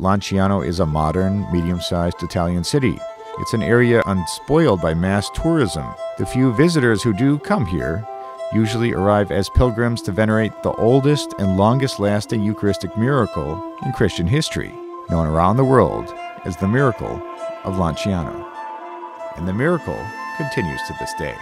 Lanciano is a modern, medium sized Italian city. It's an area unspoiled by mass tourism. The few visitors who do come here usually arrive as pilgrims to venerate the oldest and longest lasting Eucharistic miracle in Christian history, known around the world as the miracle of Lanciano. And the miracle continues to this day.